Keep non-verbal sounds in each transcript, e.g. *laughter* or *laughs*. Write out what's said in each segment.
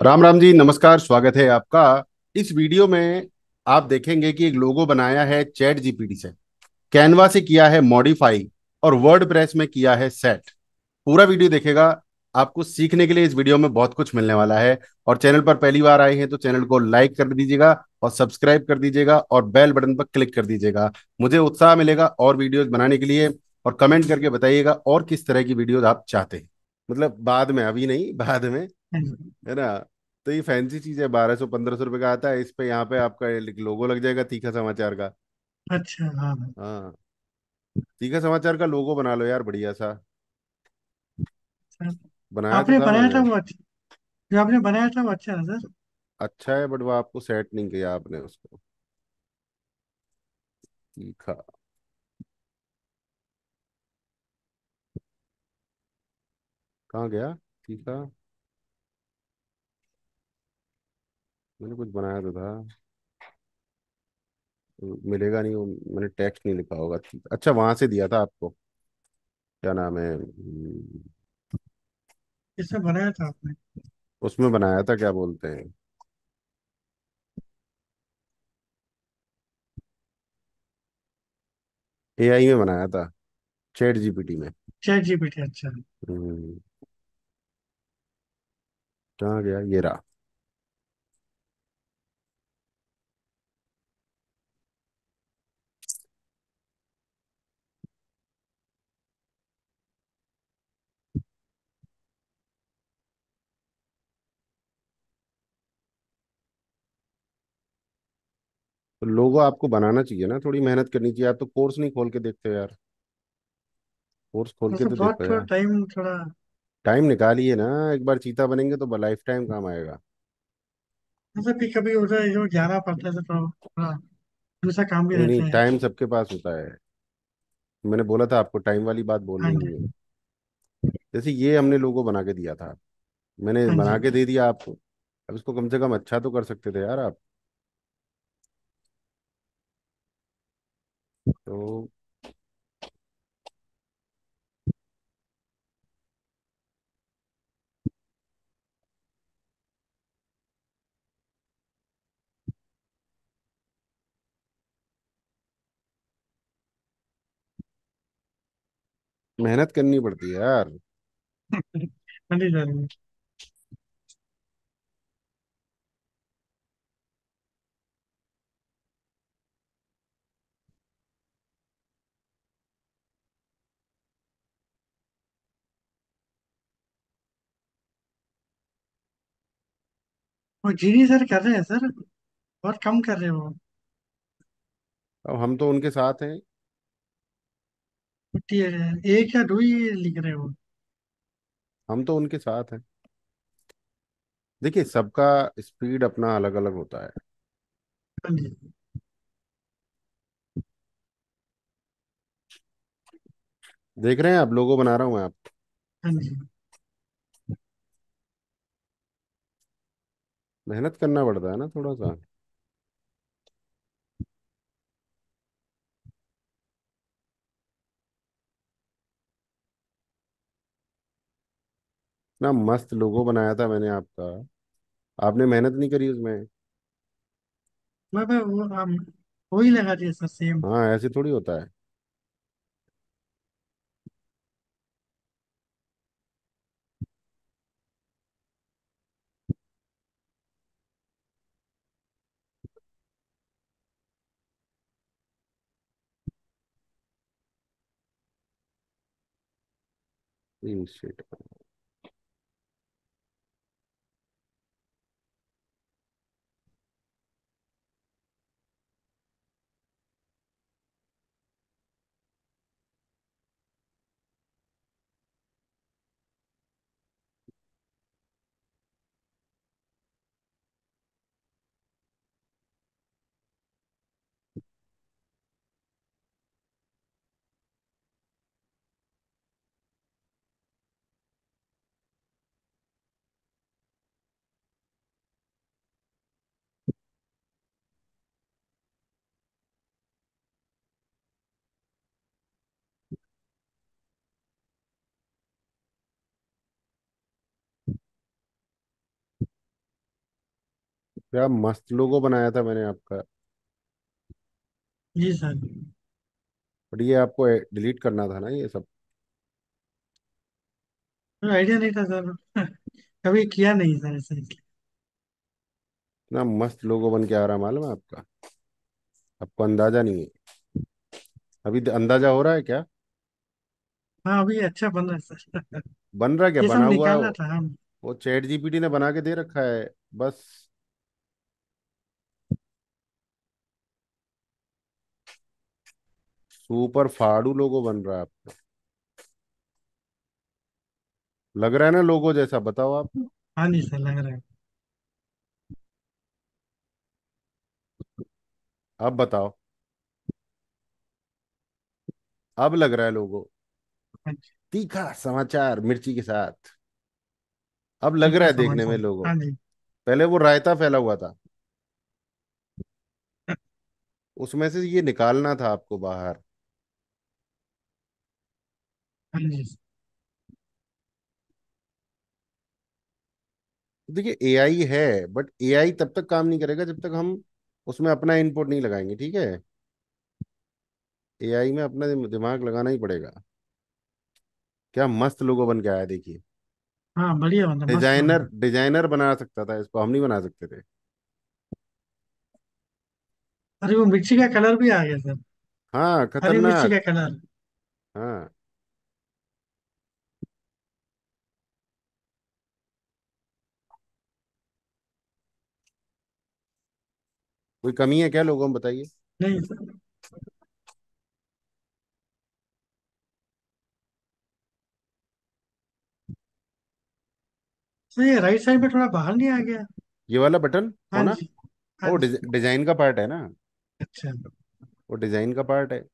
राम राम जी, नमस्कार, स्वागत है आपका। इस वीडियो में आप देखेंगे कि एक लोगो बनाया है चैट जीपीटी से। कैनवा से किया है मॉडिफाई और वर्ड प्रेस में किया है सेट। पूरा वीडियो देखेगा, आपको सीखने के लिए इस वीडियो में बहुत कुछ मिलने वाला है। और चैनल पर पहली बार आए हैं तो चैनल को लाइक कर दीजिएगा और सब्सक्राइब कर दीजिएगा और बेल बटन पर क्लिक कर दीजिएगा। मुझे उत्साह मिलेगा और वीडियोज़ बनाने के लिए और कमेंट करके बताइएगा और किस तरह की वीडियोज़ आप चाहते हैं। मतलब बाद में, अभी नहीं, बाद में। है ना? तो ये फैंसी चीज़ है बारह सौ पंद्रह सौ रुपए का आता है इस पे यहाँ पे आपका लोगो लग जाएगा तीखा समाचार का। अच्छा हाँ हाँ। तीखा समाचार का लोगो बना लो यार बढ़िया सा। सर बनाया तो आपने था बनाया था मैंने वो अच्छा जो आपने बनाया था वो अच्छा है सर? अच्छा है बट वो आपको सेट नहीं किया आपने उसको। तीखा। कहाँ गया? तीखा? मैंने कुछ बनाया तो था। मिलेगा नहीं वो मैंने टेक्स्ट नहीं लिखा होगा। अच्छा वहाँ से दिया था आपको। क्या नाम है? हम्म, किसने बनाया था आपने? उसमें बनाया था क्या बोलते हैं? एआई में बनाया था चैट जीपीटी में। चैट जीपीटी अच्छा। हम्म। कहाँ गया? ये रहा। तो लोगो आपको बनाना चाहिए ना थोड़ी मेहनत करनी चाहिए। आप तो कोर्स नहीं खोल के देखते हो यार। कोर्स खोल के मतलब तो बहुत देखो थोड़ा यार। टाइम थोड़ा टाइम निकालिए ना एक बार चीता बनेंगे तो लाइफ टाइम काम आएगा। मतलब भी कभी उधर जो जाना पड़ता है तो थोड़ा दूसरा काम भी नहीं नहीं रहते हैं। टाइम सबके पास होता है। मैंने बोला था आपको टाइम वाली बात हाँ बोलनी नहीं है जैसे ये हमने लोगो बना के दिया था। मैंने हाँ बना के दे दिया आपको। अब इसको कम से कम अच्छा तो कर सकते थे यार आप। तो मेहनत करनी पड़ती है यार। *laughs* हाँ जी सर कर रहे हैं सर? बहुत कम कर रहे हैं। वो अब हम तो उनके साथ हैं। टी- एक या दो ही लिख रहे हैं। वो हम तो उनके साथ हैं। देखिए सबका स्पीड अपना अलग अलग होता है। हाँ जी। देख रहे हैं आप लोगो बना रहा हूँ मैं आप हाँ जी। मेहनत करना पड़ता है ना थोड़ा सा ना मस्त लोगो बनाया था मैंने आपका। आपने मेहनत नहीं करी उसमें? मैं मैं वो हम वही लगा दिया सर सेम हाँ ऐसे थोड़ी होता है। ये क्या मस्त लोगो बनाया था मैंने आपका। जी सर। बट ये आपको डिलीट करना था ना ये सब। आइडिया नहीं था सर। *laughs* कभी किया नहीं सर ऐसे। इसलिए इतना मस्त लोगो बन के आ रहा मालूम है आपका? आपको अंदाज़ा नहीं है। अभी अंदाज़ा हो रहा है क्या? हाँ अभी अच्छा बन रहा है सर। बन रहा क्या? ये बना सब हुआ निकालना वो। था हम। वो चैट जीपीटी ने बना के दे रखा है बस। सुपर फाड़ू लोगो बन रहा है आपका लग रहा है ना लोगो जैसा बताओ आप। हाँ जी सर लग रहा है। अब बताओ। अब लग रहा है लोगो। हाँ तीखा समाचार मिर्ची के साथ। अब लग रहा है है देखने में लोगो। हाँ जी। पहले वो रायता फैला हुआ था। उसमें से ये निकालना था आपको बाहर। हाँ देखिए एआई है बट एआई तब तक काम नहीं करेगा जब तक हम उसमें अपना इनपुट नहीं लगाएँगे ठीक है? एआई में अपना दिमाग लगाना ही पड़ेगा। क्या मस्त लोगो बन के आया देखिए। हाँ बढ़िया बन डिज़ाइनर डिज़ाइनर बना सकता था इसको हम नहीं बना सकते थे। अरे वो मिर्ची का कलर भी आ गया सर। हाँ हरी मिर्ची खतरनाक। का कलर हाँ। कोई कमी है क्या लोगों में बताइए? नहीं। ये राइट साइड में थोड़ा बाहर नहीं आ गया। ये वाला बटन हाँ होना? जी। हाँ वो जी। डिज़ाइन का पार्ट है ना? अच्छा। वो डिज़ाइन का पार्ट है।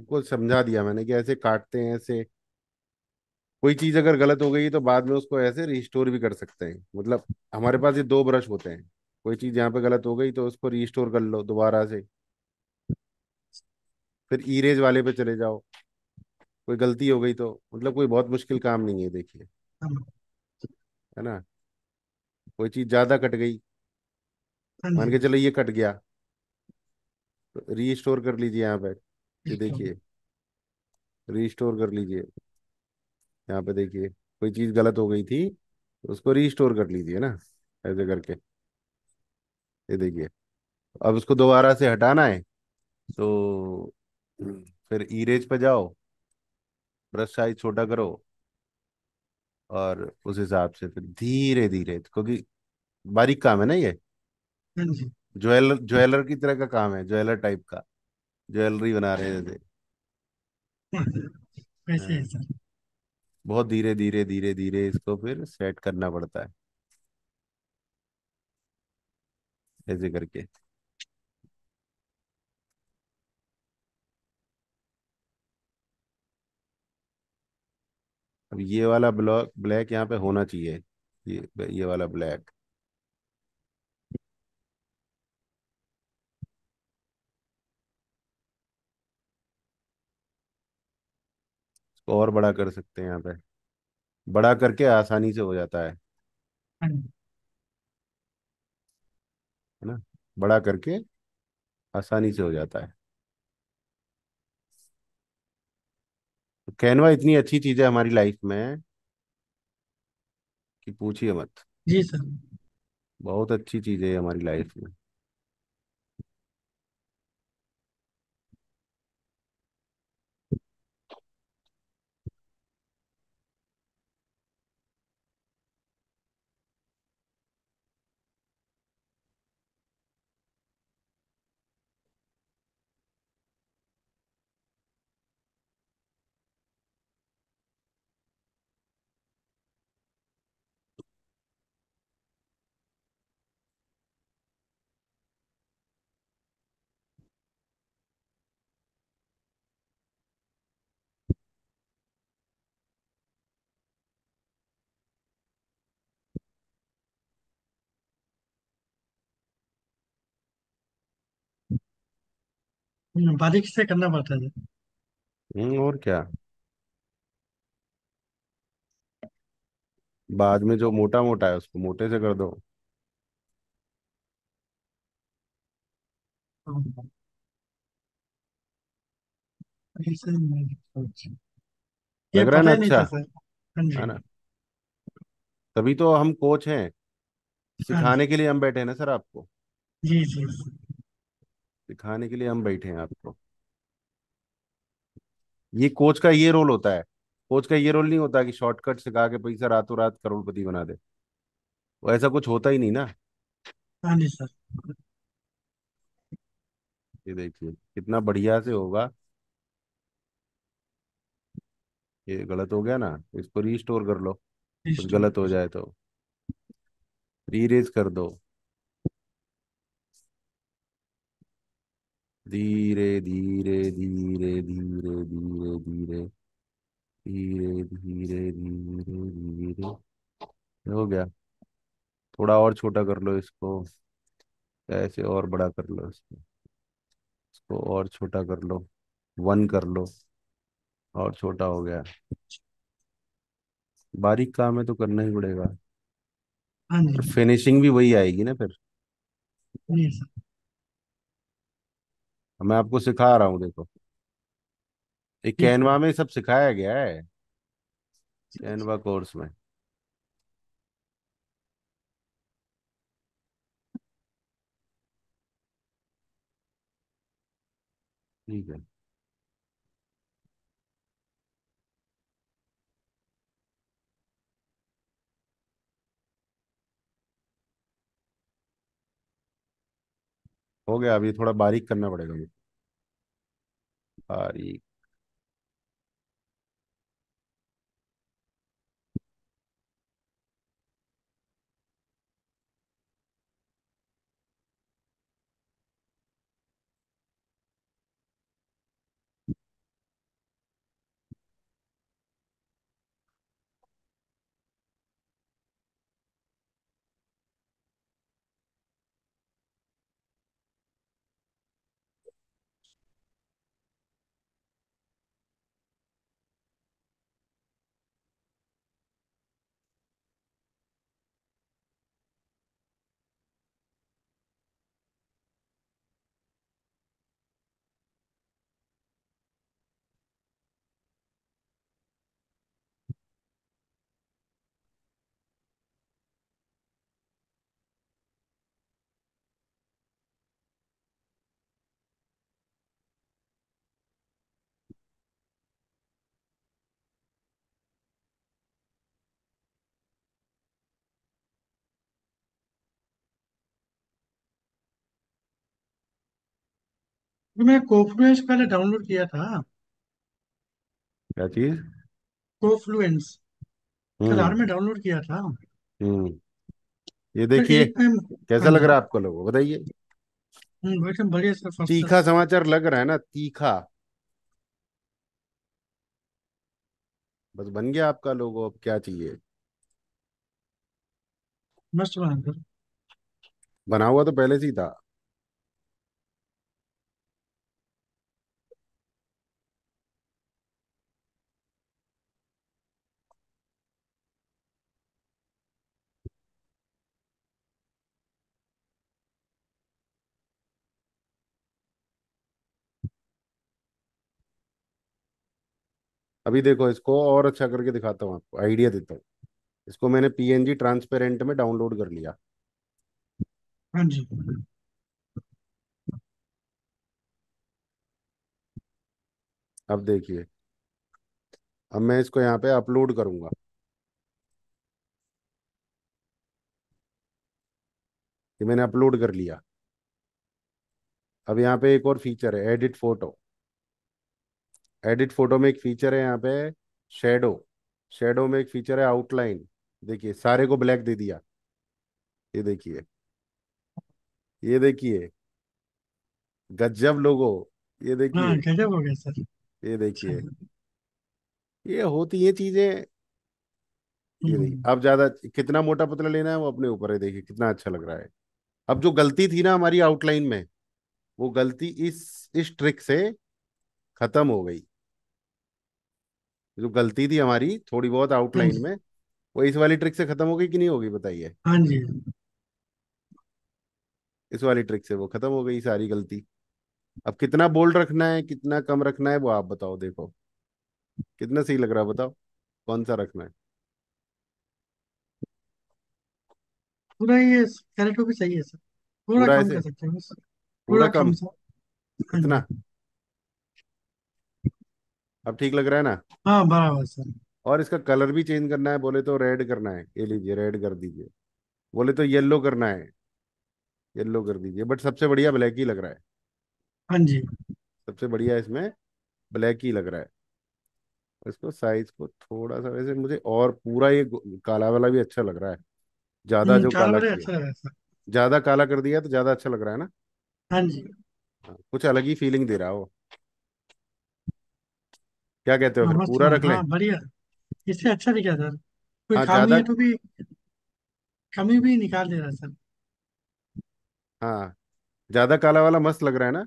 आपको समझा दिया मैंने कि ऐसे काटते हैं ऐसे। कोई चीज़ अगर गलत हो गई तो बाद में उसको ऐसे रिस्टोर भी कर सकते हैं। मतलब हमारे पास ये दो ब्रश होते हैं। कोई चीज़ यहाँ पे गलत हो गई तो उसको रिस्टोर कर लो दोबारा से। फिर इरेज वाले पे चले जाओ। कोई गलती हो गई तो मतलब कोई बहुत मुश्किल काम नहीं है देखिए। हाँ। है ना? कोई चीज़ ज़्यादा कट गई। हाँ मान के चलो ये कट गया। तो रीस्टोर कर लीजिए यहाँ पे। ये देखिए रिस्टोर कर लीजिए। यहाँ पे देखिए कोई चीज़ गलत हो गई थी तो उसको रिस्टोर कर लीजिए ना? ऐसे करके। ये देखिए अब उसको दोबारा से हटाना है तो फिर इरेज पे जाओ ब्रश साइज़ छोटा करो और उस हिसाब से फिर धीरे धीरे क्योंकि बारीक काम है ना ये? हाँ ज्वेलर ज्वेलर की तरह का काम है ज्वेलर टाइप का। ज्वेलरी बना रहे थे *laughs* वैसे सर बहुत धीरे धीरे धीरे धीरे इसको फिर सेट करना पड़ता है। ऐसे करके। अब ये वाला ब्लॉक ब्लैक यहाँ पे होना चाहिए। ये ये वाला ब्लैक। इसको और बड़ा कर सकते हैं यहाँ पे। बड़ा करके आसानी से हो जाता है। हाँ है ना? बड़ा करके आसानी से हो जाता है। कैनवा इतनी अच्छी चीज़ है हमारी लाइफ में कि पूछिए मत। जी सर। बहुत अच्छी चीज़ है हमारी लाइफ में। हम्म, बारीक से करना पड़ता है। हम्म और क्या? बाद में जो मोटा मोटा है उसको मोटे से कर दो। हाँ, ऐसे नहीं सोच- ये लग रहा है पता ना ही नहीं अच्छा? था सर हाँ है ना? तभी तो हम कोच हैं। हाँ जी। सिखाने के लिए हम बैठे हैं ना सर आपको? जी जी। सिखाने के लिए हम बैठे हैं आपको। ये कोच का ये रोल होता है। कोच का ये रोल नहीं होता कि शॉर्टकट सिखा के पैसा रातों रात करोड़पति बना दे। वो ऐसा कुछ होता ही नहीं ना। हाँ जी सर। ये देखिए कितना बढ़िया से होगा। ये गलत हो गया ना इसको रीस्टोर कर लो। कुछ गलत हो जाए तो। रीरेज कर दो। धीरे धीरे धीरे धीरे धीरे धीरे धीरे धीरे धीरे धीरे। हो गया। थोड़ा और छोटा कर लो इसको। ऐसे और बड़ा कर लो इसको। इसको और छोटा कर लो। वन कर लो। और छोटा हो गया। बारीक काम है तो करना ही पड़ेगा। हाँ फिनिशिंग भी वही आएगी ना फिर। मैं आपको सिखा रहा हूँ देखो। एक कैनवा में सब सिखाया गया है कैनवा कोर्स में। ठीक है। हो गया अभी थोड़ा बारीक करना पड़ेगा मुझे। बारीक मैं कोफ्लुएंस पहले डाउनलोड किया था। क्या चीज़? कोफ्लुएंस कल हम्म में डाउनलोड किया था। हम्म। ये फिर देखिए एक हाँ कैसा लग रहा है। आपको लोगों बताइए। हम्म, एकदम बढ़िया सर फ़र्स्ट तीखा समाचार लग रहा है ना तीखा। बस बन गया आपका लोगो अब क्या चाहिए? मस्त बना सर बना हुआ तो पहले से ही था। अभी देखो इसको और अच्छा करके दिखाता हूँ आपको आइडिया देता हूँ। इसको मैंने पीएनजी ट्रांसपेरेंट में डाउनलोड कर लिया। हाँ जी। अब देखिए अब मैं इसको यहाँ पे अपलोड करूँगा। ये मैंने अपलोड कर लिया। अब यहाँ पे एक और फीचर है एडिट फ़ोटो एडिट फ़ोटो में एक फीचर है यहाँ पे शेडो शेडो में एक फीचर है आउटलाइन देखिए सारे को ब्लैक दे दिया। ये देखिए। ये देखिए। गजब लोगो। ये हाँ देखिए गजब हो गया सर। ये देखिए। ये होती है चीज़ें। ये देखिए। हम्म। अब ज़्यादा कितना मोटा पतला लेना है वो अपने ऊपर है। देखिए कितना अच्छा लग रहा है। अब जो गलती थी ना हमारी आउटलाइन में वो गलती इस इस ट्रिक से खत्म हो गई। जो गलती थी हमारी थोड़ी बहुत आउटलाइन में वो इस वाली ट्रिक से खत्म हो गई कि नहीं होगी बताइए? हाँ जी। इस वाली ट्रिक से वो खत्म हो गई सारी गलती। अब कितना बोल्ड रखना है कितना कम रखना है वो आप बताओ देखो। कितना सही लग रहा है बताओ कौन सा रखना है? पूरा ये कैरेक्टर भी सही है सर। पूरा कम कर सकते हैं पूरा कम? कम सर। हाँ कितना? अब ठीक लग रहा है ना? हाँ बराबर सर। और इसका कलर भी चेंज करना है बोले तो रेड करना है। ये लीजिए रेड कर दीजिए। बोले तो येलो करना है। येलो कर दीजिए बट सबसे बढ़िया ब्लैक ही लग रहा है। हाँ जी। सबसे बढ़िया इसमें ब्लैक ही लग रहा है। इसको साइज़ को थोड़ा सा वैसे मुझे और पूरा ये काला वाला भी अच्छा लग रहा है। ज़्यादा हम्म जो काला अच्छा ज़्यादा काला कर दिया तो ज़्यादा अच्छा लग रहा है ना? हाँ जी। हाँ, कुछ अलग ही फीलिंग दे रहा है। वो क्या कहते हो हाँ फिर मस्त पूरा लगा रख लें? हाँ बढ़िया। इससे अच्छा दिखा सर कोई हाँ खामी ज़्यादा है तो भी कमी भी निकाल दे रहा है सर हाँ ज़्यादा काला वाला मस्त लग रहा है ना?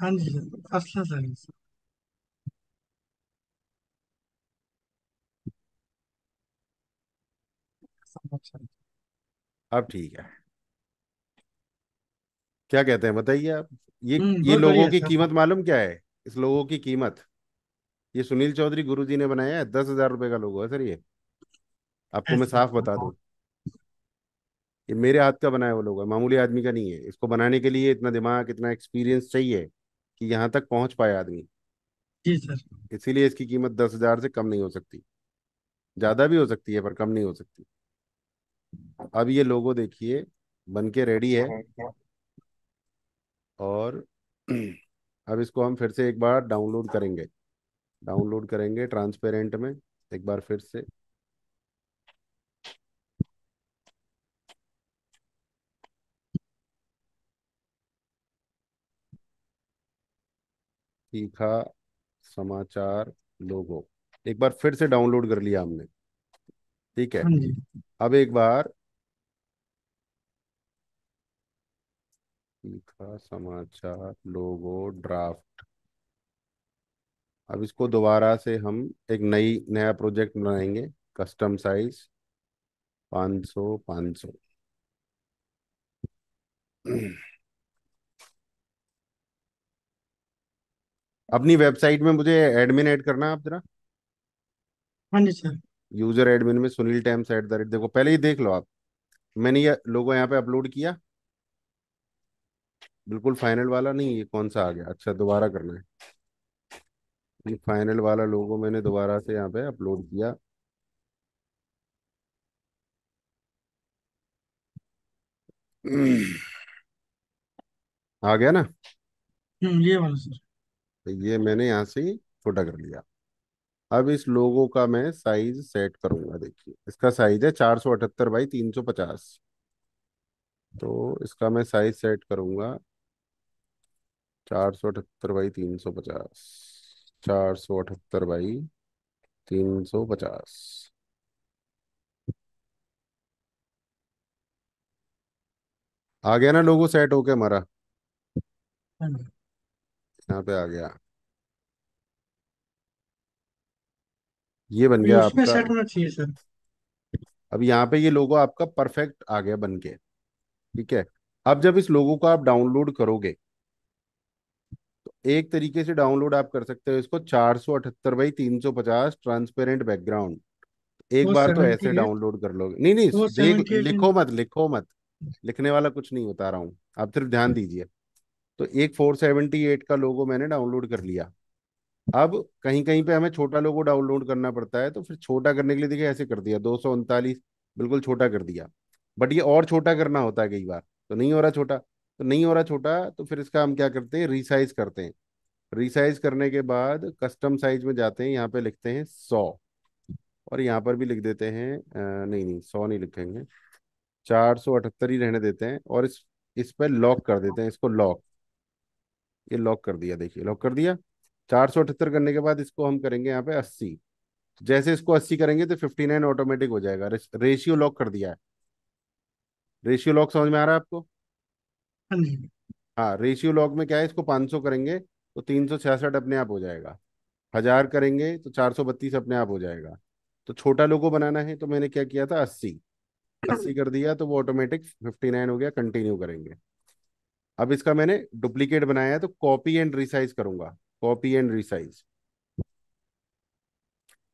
हाँ जी सर क्लास लगा सर अच्छा अब ठीक है। क्या कहते हैं? बताइए आप। ये हम्म ये बहुत लोगों बढ़िया की सर। कीमत मालूम क्या है? इस लोगों की कीमत। ये सुनील चौधरी गुरुजी ने बनाया है दस हज़ार रुपए का लोगो है सर ये। आपको मैं साफ़ बता दूँ। ये मेरे हाथ का बनाया हुआ लोगो है मामूली आदमी का नहीं है। इसको बनाने के लिए इतना दिमाग इतना एक्सपीरियंस चाहिए कि यहाँ तक पहुँच पाए आदमी। जी सर। इसीलिए इसकी कीमत दस हज़ार से कम नहीं हो सकती। ज़्यादा भी हो सकती है पर कम नहीं हो सकती। अब ये लोगो देखिए बन के रेडी है। और *clears throat* अब इसको हम फिर से एक बार डाउनलोड करेंगे। डाउनलोड करेंगे ट्रांसपेरेंट में एक बार फिर से। तीखा समाचार लोगो। एक बार फिर से डाउनलोड कर लिया हमने। ठीक है? हाँ अब एक बार। तीखा समाचार लोगो ड्राफ्ट। अब इसको दोबारा से हम एक नई नया प्रोजेक्ट बनाएँगे कस्टम साइज़ 500 500 अपनी वेबसाइट में मुझे एडमिन ऐड करना है आप जरा। हाँ जी सर। यूज़र एडमिन में Sunil terms at the rate देखो पहले ही देख लो आप। मैंने ये लोगो यहाँ पे अपलोड किया। बिल्कुल फाइनल वाला नहीं ये कौन सा आ गया? अच्छा दोबारा करना है। ये फाइनल वाला लोगो मैंने दोबारा से यहाँ पे अपलोड किया। आ गया ना? हम्म ये वाला सर तो ये मैंने यहाँ से ही छोटा कर लिया। अब इस लोगो का मैं साइज़ सेट करूँगा देखिए। इसका साइज़ है चार सौ अठहत्तर बाई तीन सौ पचास। तो इसका मैं साइज़ सेट करूँगा चार सौ अठहत्तर बाई तीन सौ पचास। चार सौ अठहत्तर बाई तीन सौ पचास। आ गया ना लोगो सेट होके हमारा? हाँ यहाँ पे आ गया। ये बन गया आपका सेट होना चाहिए सर। अब यहाँ पे ये लोगो आपका परफेक्ट आ गया बन के ठीक है? अब जब इस लोगो को आप डाउनलोड करोगे तो एक तरीके से डाउनलोड आप कर सकते हो इसको चार सौ अठहत्तर बाई तीन सौ पचास ट्रांसपेरेंट बैकग्राउंड। एक बार तो ऐसे डाउनलोड कर लोगे। नहीं नहीं देख लिखो मत लिखो मत। लिखने वाला कुछ नहीं बता रहा हूँ। आप सिर्फ़ ध्यान दीजिए। तो एक फोर सेवेंटी एट का लोगो मैंने डाउनलोड कर लिया। अब कहीं कहीं पे हमें छोटा लोगो डाउनलोड करना पड़ता है तो फिर छोटा करने के लिए देखिए ऐसे कर दिया दो सौ उनतालीस बिल्कुल छोटा कर दिया। बट ये और छोटा करना होता है कई बार तो नहीं हो रहा छोटा। तो नहीं हो रहा छोटा तो फिर इसका हम क्या करते हैं? रिसाइज करते हैं। रिसाइज करने के बाद कस्टम साइज़ में जाते हैं यहाँ पे लिखते हैं सौ। और यहाँ पर भी लिख देते हैं अ, नहीं नहीं सौ नहीं लिखेंगे। चार सौ अठहत्तर ही रहने देते हैं और इस इस पर लॉक कर देते हैं इसको लॉक ये लॉक कर दिया देखिए लॉक कर दिया। चार सौ अठहत्तर करने के बाद इसको हम करेंगे यहाँ पे अस्सी। जैसे इसको अस्सी करेंगे तो फिफ्टी नाइन ऑटोमेटिक हो जाएगा। रेशियो लॉक कर दिया है। रेशियो लॉक समझ में आ रहा है आपको? हाँ रेशियो लॉक में क्या है, इसको 500 करेंगे तो तीन सौ छियासठ अपने आप हो जाएगा। हज़ार करेंगे तो चार सौ बत्तीस अपने आप हो जाएगा। तो छोटा लोगो बनाना है तो मैंने क्या किया था, अस्सी। अस्सी कर दिया तो वो ऑटोमेटिक फिफ्टी नाइन हो गया कंटिन्यू करेंगे। अब इसका मैंने डुप्लीकेट बनाया है तो कॉपी एंड रिसाइज करूँगा। कॉपी एंड रिसाइज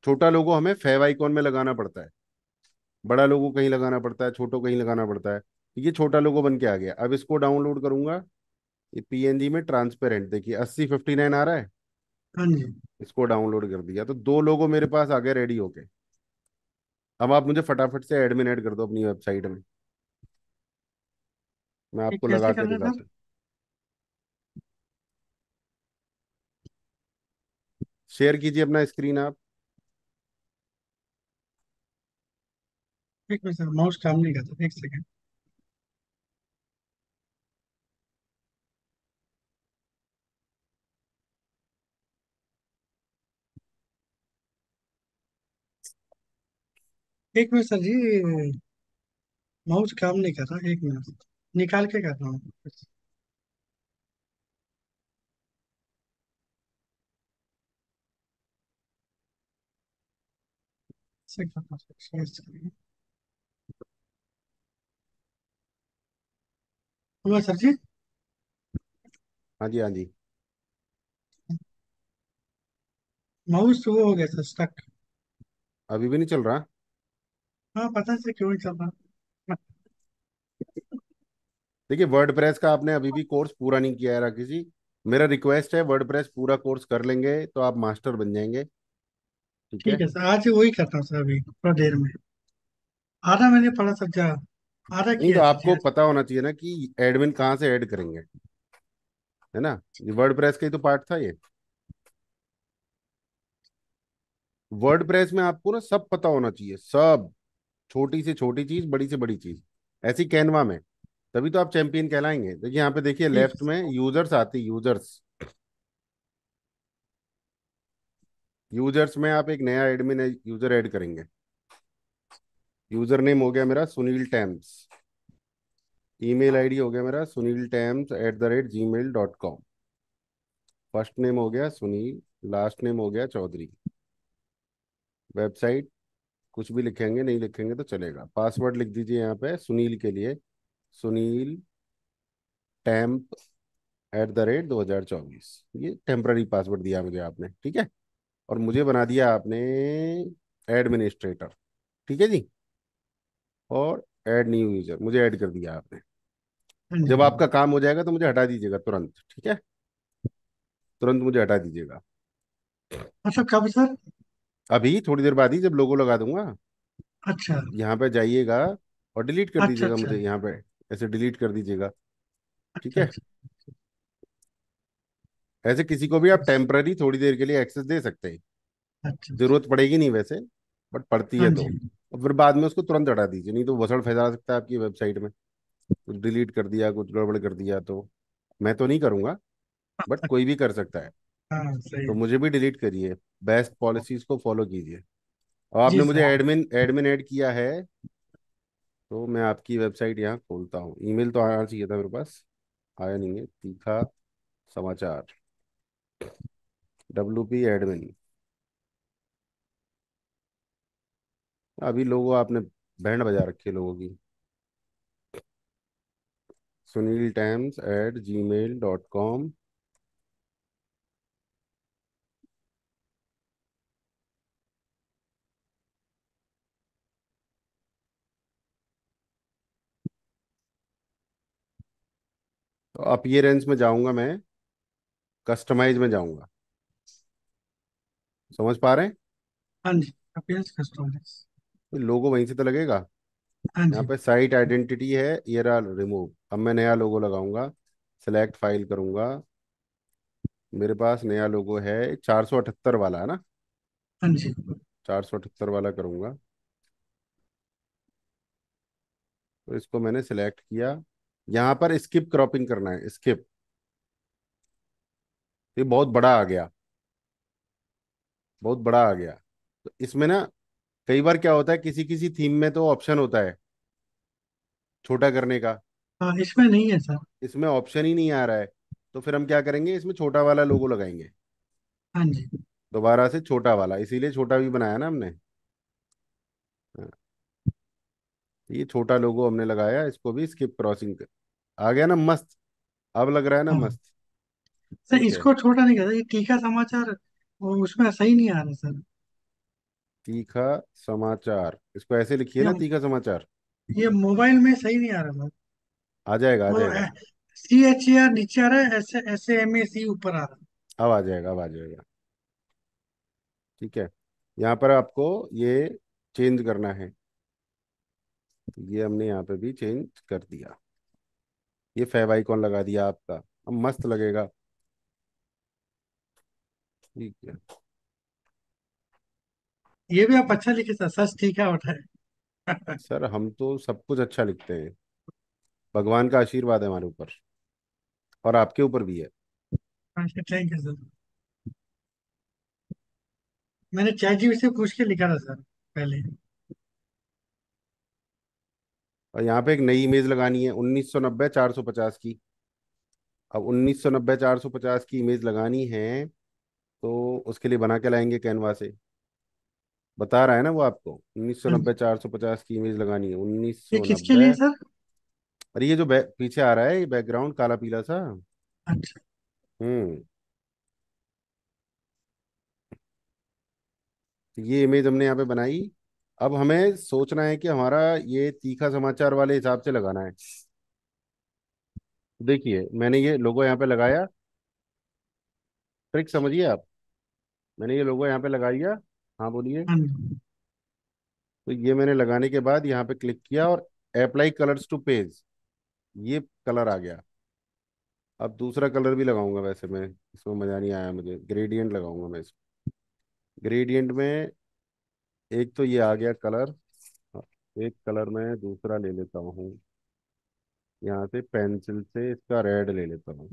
छोटा लोगो हमें फेव आइकॉन में लगाना पड़ता है। बड़ा लोगो कहीं लगाना पड़ता है, छोटो कहीं लगाना पड़ता है। ये छोटा लोगो बन के आ गया। अब इसको डाउनलोड करूँगा। ये पीएनजी में ट्रांसपेरेंट देखिए अस्सी फिफ्टी नाइन आ रहा है। हाँ जी। इसको डाउनलोड कर दिया। तो दो लोगो मेरे पास आ गए रेडी होके। अब आप मुझे फटाफट से एडमिन ऐड कर दो अपनी वेबसाइट में। मैं आपको लगा के दिखाता हूँ। शेयर कीजिए अपना स्क्रीन आप। एक मिनट सर माउस काम नहीं करता एक सेकेंड एक मिनट सर जी माउस काम नहीं कर रहा एक मिनट। निकाल के कर रहा हूँ। हूँ? हुआ सर जी। हाँ जी हाँ जी। माउस वो हो गया सर स्टक। अभी भी नहीं चल रहा? हाँ पता नहीं क्यों नहीं चल रहा। देखिए वर्ड का आपने अभी भी कोर्स पूरा नहीं किया है राकेश जी। मेरा रिक्वेस्ट है वर्ड पूरा कोर्स कर लेंगे तो आप मास्टर बन जाएँगे। ठीक ठीक है है सर आज वही करता हूँ सर अभी थोड़ा देर में। आधा मैंने पढ़ा सर जा आधा नहीं तो किया आपको पता होना चाहिए ना कि एडमिन कहाँ से ऐड करेंगे। है ना? ये वर्ड प्रेस का ही तो पार्ट था ये। वर्ड प्रेस में आपको ना सब पता होना चाहिए सब। छोटी से छोटी चीज़ बड़ी से बड़ी चीज़। ऐसी कैनवा में। तभी तो आप चैंपियन कहलाएँगे। देखिए यहाँ पे देखिए लेफ़्ट में यूज़र्स आती यूज़र्स। यूज़र्स में आप एक नया एडमिन यूज़र ऐड करेंगे। यूज़र नेम हो गया मेरा सुनील टैम्स। ईमेल आईडी हो गया मेरा Sunil terms at the rate Gmail dot com first name हो गया सुनील लास्ट नेम हो गया चौधरी। वेबसाइट कुछ भी लिखेंगे नहीं लिखेंगे तो चलेगा। पासवर्ड लिख दीजिए यहाँ पे सुनील के लिए। सुनील टैम्प एट द रेट दो हज़ार चौबीस। ये टेम्प्ररी पासवर्ड दिया मुझे आपने ठीक है? और मुझे बना दिया आपने एडमिनिस्ट्रेटर ठीक है जी? और ऐड न्यू यूज़र मुझे ऐड कर दिया आपने। जब आपका काम हो जाएगा तो मुझे हटा दीजिएगा तुरंत ठीक है? तुरंत मुझे हटा दीजिएगा। अच्छा कब सर? अभी थोड़ी देर बाद ही जब लोगो लगा दूँगा। अच्छा। यहाँ पे जाइएगा और डिलीट कर अच्छा दीजिएगा अच्छा। मुझे यहाँ पे। ऐसे डिलीट कर दीजिएगा। ठीक अच्छा है? अच्छा ऐसे किसी को भी आप टेम्पररी थोड़ी देर के लिए एक्सेस दे सकते हैं। अच्छा अच्छा। ज़रूरत पड़ेगी नहीं वैसे बट पड़ती हाँ है जी तो और फिर बाद में उसको तुरंत हटा दीजिए नहीं तो वसड़ फैला सकता है आपकी वेबसाइट में। कुछ डिलीट कर दिया कुछ गड़बड़ कर दिया तो। मैं तो नहीं करूँगा बट कोई भी कर सकता है। हाँ सही तो मुझे भी डिलीट करिए बेस्ट पॉलिसीज़ को फॉलो कीजिए। और जी आपने मुझे सर। एडमिन एडमिन ऐड किया है तो मैं आपकी वेबसाइट यहाँ खोलता हूँ। ईमेल तो आना चाहिए था मेरे पास आया नहीं है। तीखा समाचार। W P admin. अभी लोगों आपने बैंड बजा रखी है लोगों की। Sunil times at Gmail dot com तो अपीयरेंस में जाऊँगा मैं कस्टमाइज में जाऊँगा। समझ पा रहे हैं? हाँ जी अपीयरेंस कस्टमाइज लोगो वहीं से तो लगेगा। हाँ यहाँ पे साइट आइडेंटिटी है ये रहा रिमूव अब मैं नया लोगो लगाऊँगा सेलेक्ट फ़ाइल करूँगा। मेरे पास नया लोगो है चार सौ अठहत्तर वाला है ना? हाँ जी। चार सौ अठहत्तर वाला करूँगा। तो इसको मैंने सेलेक्ट किया। यहाँ पर स्किप क्रॉपिंग करना है स्किप ये बहुत बड़ा आ गया। बहुत बड़ा आ गया। तो इसमें ना कई बार क्या होता है किसी किसी थीम में तो ऑप्शन होता है। छोटा करने का। हाँ इसमें नहीं है सर इसमें ऑप्शन ही नहीं आ रहा है। तो फिर हम क्या करेंगे इसमें छोटा वाला लोगो लगाएँगे। हाँ जी। दोबारा से छोटा वाला इसीलिए छोटा भी बनाया ना हमने। हाँ, ये छोटा लोगो हमने लगाया इसको भी स्किप क्रॉसिंग आ गया ना मस्त। अब लग रहा है ना हाँ। मस्त। सर है। इसको छोटा नहीं करता ये तीखा समाचार उसमें सही नहीं आ रहा सर। तीखा समाचार इसको ऐसे लिखिए ना तीखा समाचार। ये मोबाइल में सही नहीं आ रहा सर। आ जाएगा आ जाएगा। सी एच ए आर नीचे आ रहा है S S M A C ऊपर आ रहा है। अब आ जाएगा अब आ जाएगा। ठीक है। यहाँ पर आपको ये चेंज करना है। ये हमने यहाँ पे भी चेंज कर दिया। ये फेव आइकॉन लगा दिया आपका। अब मस्त लगेगा। ठीक है। ये भी आप अच्छा लिखे सर। सच होता है *laughs* सर हम तो सब कुछ अच्छा लिखते हैं। भगवान का आशीर्वाद है हमारे ऊपर। और आपके ऊपर भी है। थैंक यू सर मैंने चैट जीपीटी से पूछ के लिखा था सर पहले। और यहाँ पे एक नई इमेज लगानी है उन्नीस सौ नब्बे चार सौ पचास की। अब उन्नीस सौ नब्बे चार सौ पचास की इमेज लगानी है तो उसके लिए बना के लाएँगे कैनवा से। बता रहा है ना वो आपको उन्नीस सौ नब्बे चार सौ पचास की इमेज लगानी है उन्नीस सौ किसके लिए सर? अरे ये जो बैक पीछे आ रहा है ये बैकग्राउंड काला पीला सा। अच्छा। हम्म। ये इमेज हमने यहाँ पे बनाई अब हमें सोचना है कि हमारा ये तीखा समाचार वाले हिसाब से लगाना है। देखिए मैंने ये लोगो यहाँ पे लगाया। ट्रिक समझिए आप। मैंने ये लोगो यहाँ पे लगा दिया हाँ बोलिए। हाँ तो ये मैंने लगाने के बाद यहाँ पे क्लिक किया और अप्लाई कलर्स टू पेज ये कलर आ गया। अब दूसरा कलर भी लगाऊँगा वैसे मैं। इसमें मज़ा नहीं आया मुझे। ग्रेडियंट लगाऊँगा मैं इसमें। ग्रेडियंट में एक तो ये आ गया कलर। एक कलर मैं दूसरा ले लेता हूँ। यहाँ से पेंसिल से इसका रेड ले लेता हूँ।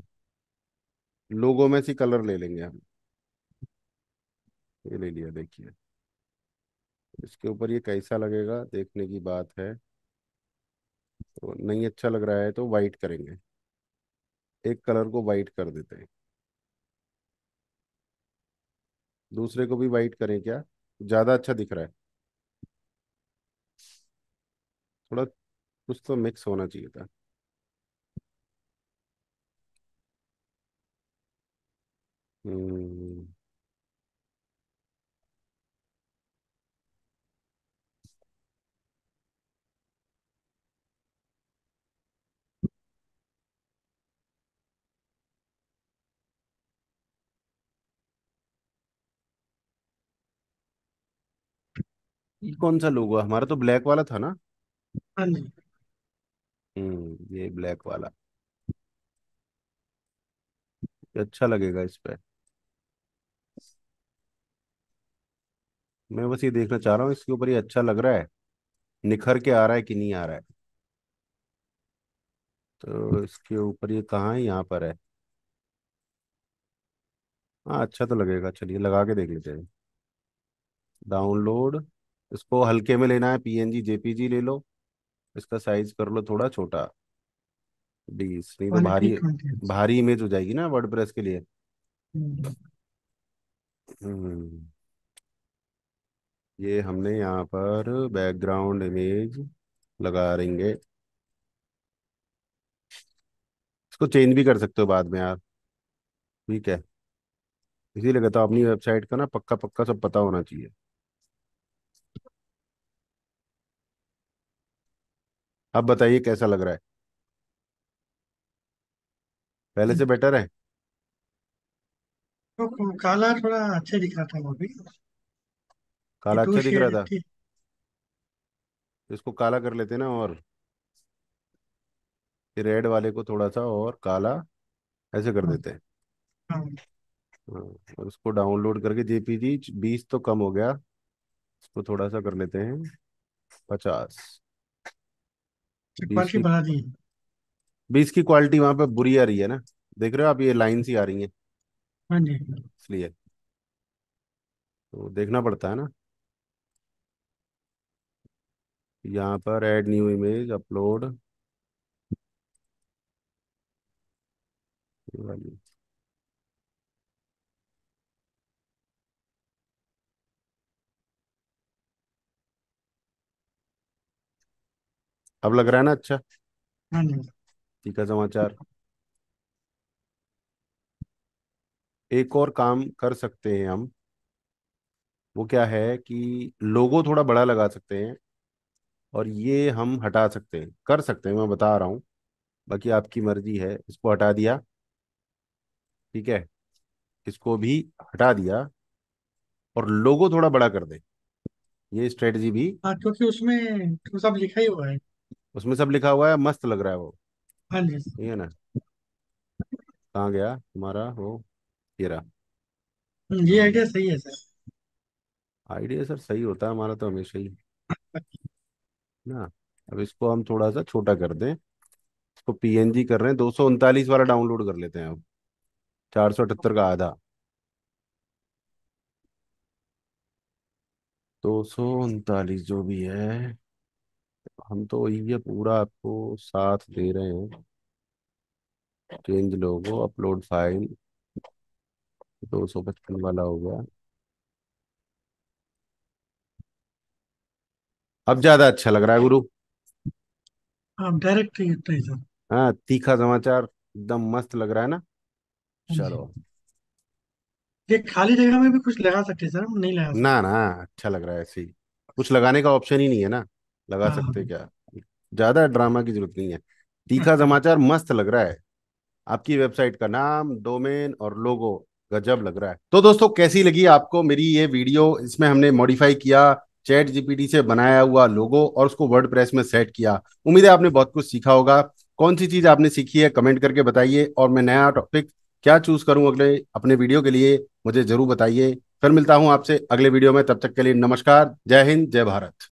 लोगों में से कलर ले लेंगे हम। ये ले लिया, देखिए। इसके ऊपर ये कैसा लगेगा, देखने की बात है। तो नहीं अच्छा लग रहा है तो वाइट करेंगे। एक कलर को वाइट कर देते हैं। दूसरे को भी वाइट करें क्या? ज़्यादा अच्छा दिख रहा है। थोड़ा कुछ तो मिक्स होना चाहिए था। हम्म। ये कौन सा लोगो है? हमारा तो ब्लैक वाला था ना। हाँ जी। हम्म ये ब्लैक वाला। ये अच्छा लगेगा इस पे। मैं बस ये देखना चाह रहा हूँ इसके ऊपर ये अच्छा लग रहा है? निखर के आ रहा है कि नहीं आ रहा है? तो इसके ऊपर ये कहाँ है? यहाँ पर है। हाँ अच्छा तो लगेगा। चलिए लगा के देख लेते हैं। डाउनलोड। इसको हल्के में लेना है पीएनजी जेपीजी ले लो। इसका साइज़ कर लो थोड़ा छोटा। बीस नहीं तो भारी भारी इमेज हो जाएगी ना वर्डप्रेस के लिए। हम्म। हम्म। ये हमने यहाँ पर बैकग्राउंड इमेज लगा देंगे। इसको चेंज भी कर सकते हो बाद में यार। ठीक है। इसीलिए कहता हूँ अपनी वेबसाइट का ना पक्का पक्का सब पता होना चाहिए। अब बताइए कैसा लग रहा है? पहले से बेटर है? तो काला थोड़ा अच्छे दिख रहा था वो भी। काला अच्छा दिख रहा था। इसको काला कर लेते ना और रेड वाले को थोड़ा सा और काला ऐसे कर हाँ। देते हैं। हाँ। हाँ, और उसको डाउनलोड करके जेपीजी बीस तो कम हो गया। इसको थोड़ा सा कर लेते हैं। पचास। बीस क्वालिटी की बढ़ा दी है। बीस की क्वालिटी वहाँ पे बुरी आ रही है ना? देख रहे हो आप ये लाइन सी आ रही है। हाँ जी। इसलिए। तो देखना पड़ता है ना। यहाँ पर एड न्यू इमेज अपलोड वाली अब लग रहा है ना अच्छा? हाँ ठीक है समाचार। एक और काम कर सकते हैं हम। वो क्या है कि लोगो थोड़ा बड़ा लगा सकते हैं और ये हम हटा सकते हैं। कर सकते हैं मैं बता रहा हूँ। बाकी आपकी मर्ज़ी है इसको हटा दिया। ठीक है? इसको भी हटा दिया और लोगो थोड़ा बड़ा कर दे। ये स्ट्रेटजी भी हाँ क्योंकि उसमें तो सब लिखा ही हुआ है। उसमें सब लिखा हुआ है मस्त लग रहा है वो। हाँ जी। ठीक है ना? कहाँ गया? तुम्हारा वो ये रहा। हम्म, ये आइडिया सही है सर। आइडिया सर सही होता है हमारा तो हमेशा ही। *laughs* ना? अब इसको हम थोड़ा सा छोटा कर दें। इसको पीएनजी कर रहे हैं। दो सौ उनतालीस वाला डाउनलोड कर लेते हैं अब। चार सौ अठहत्तर का आधा। दो सौ उनतालीस जो भी है। हम तो ये पूरा आपको साथ दे रहे हैं। चेंज लोगो अपलोड फ़ाइल दो सौ पचपन वाला हो गया। अब ज़्यादा अच्छा लग रहा है गुरु। डायरेक्ट ही ही हाँ तीखा समाचार एकदम मस्त लग रहा है ना। हाँ जी। चलो। ये खाली जगह में भी कुछ लगा सकते हैं सर नहीं लगा ना सकते। ना अच्छा लग रहा है ऐसे ही। कुछ लगाने का ऑप्शन ही नहीं है ना। लगा हाँ सकते हाँ। क्या? ज़्यादा ड्रामा की ज़रूरत नहीं है। तीखा *laughs* समाचार मस्त लग रहा है। आपकी वेबसाइट का नाम डोमेन और लोगो गजब लग रहा है। तो दोस्तों कैसी लगी आपको मेरी ये वीडियो? इसमें हमने मॉडिफाई किया चैट जीपीटी से बनाया हुआ लोगो और उसको वर्ड प्रेस में सेट किया। उम्मीद है आपने बहुत कुछ सीखा होगा। कौन सी चीज़ आपने सीखी है कमेंट करके बताइए और मैं नया टॉपिक क्या चूज़ करूँ अगले अपने वीडियो के लिए मुझे ज़रूर बताइए। फिर मिलता हूँ आपसे अगले वीडियो में। तब तक के लिए नमस्कार। जय हिंद जय भारत।